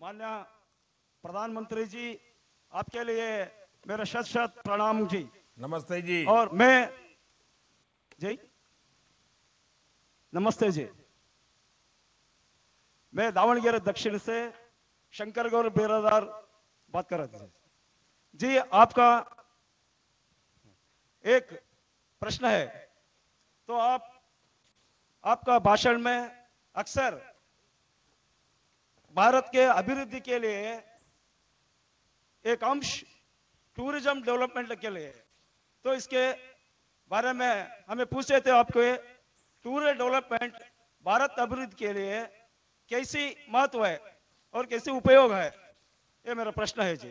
मान्य प्रधानमंत्री जी आपके लिए मेरा शत शत प्रणाम जी। नमस्ते जी। और मैं जी? नमस्ते जी। मैं दावणगेरे दक्षिण से शंकर गौर बेरादार बात कर रहा था। जी आपका एक प्रश्न है। तो आप आपका भाषण में अक्सर भारत के अभिवृद्धि के लिए एक अंश टूरिज़्म डेवलपमेंट के लिए। तो इसके बारे में हमें पूछे थे आपको टूर डेवलपमेंट भारत अभिवृद्धि के लिए कैसी महत्व है और कैसे उपयोग है? ये मेरा प्रश्न है जी।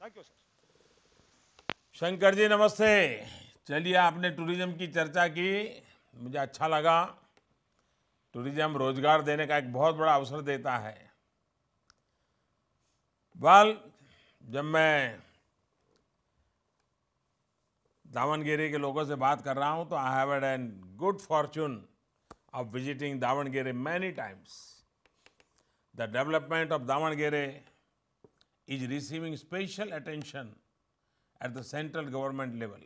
थैंक यू शंकर जी, नमस्ते। चलिए, आपने टूरिज़्म की चर्चा की। मुझे अच्छा लगा। टूरिज़्म रोज़गार देने का एक बहुत बड़ा अवसर देता है वाल जब मैं दावणगेरे के लोगों से बात कर रहा हूँ तो I have had an good fortune of visiting Davangere many times the development of Davangere is receiving special attention at the central government level.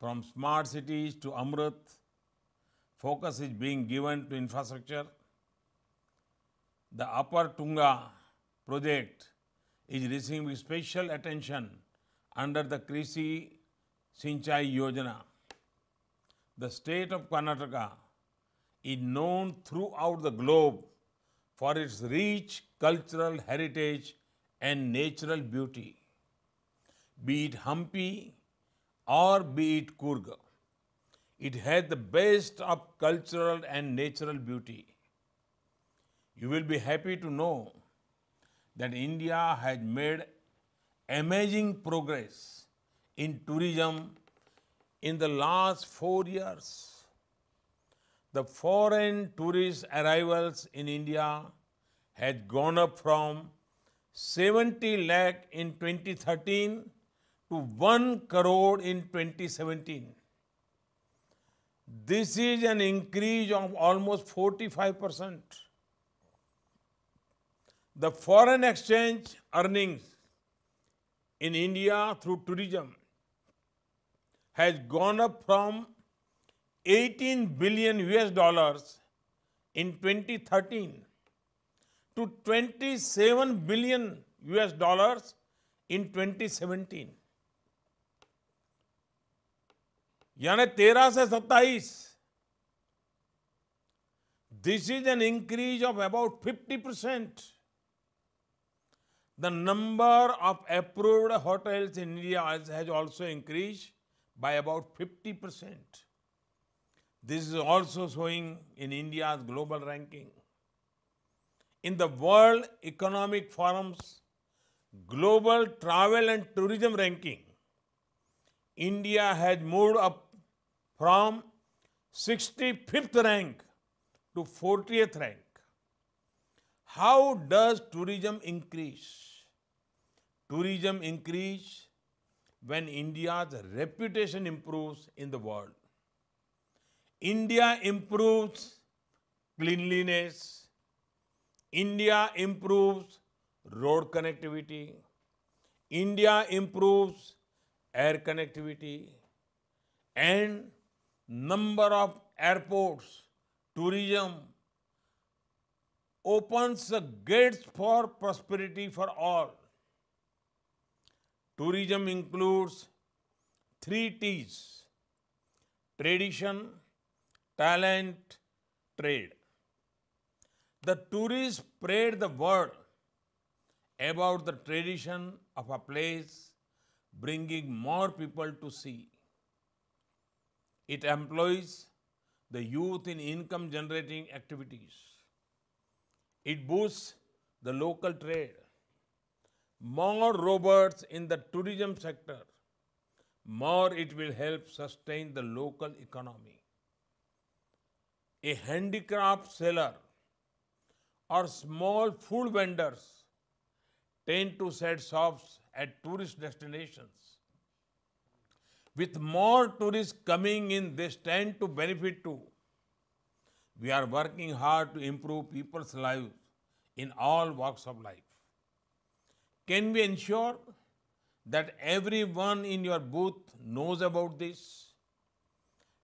From smart cities to Amrit, focus is being given to infrastructure. The Upper Tunga project is receiving special attention under the Krishi Sinchai Yojana. The state of Karnataka is known throughout the globe for its rich cultural heritage and natural beauty. Be it Hampi or be it Coorg, it has the best of cultural and natural beauty. You will be happy to know that India has made amazing progress in tourism in the last four years the foreign tourist arrivals in India has gone up from 70 lakh in 2013 to 1 crore in 2017. This is an increase of almost 45%. The foreign exchange earnings in India through tourism has gone up from 18 billion US dollars in 2013 to 27 billion US dollars in 2017 यानी 13 से 27 this is an increase of about 50 percent the number of approved hotels in india has has also increased by about 50 percent this is also showing in India's global ranking. In the World Economic Forum's Global Travel and Tourism Ranking, India has moved up from 65th rank to 40th rank. How does tourism increase? Tourism increase when India's reputation improves in the world. India improves cleanliness. India improves road connectivity. India improves air connectivity and number of airports, tourism opens the gates for prosperity for all. Tourism includes three T's tradition, talent, trade. The tourists spread the word about the tradition of a place, bringing more people to see. It employs the youth in income generating activities. It boosts the local trade. More robots in the tourism sector, more it will help sustain the local economy a handicraft seller or small food vendors tend to set shops at tourist destinations with more tourists coming in, they stand to benefit too. We are working hard to improve people's lives in all walks of life. Can we ensure that everyone in your booth knows about this?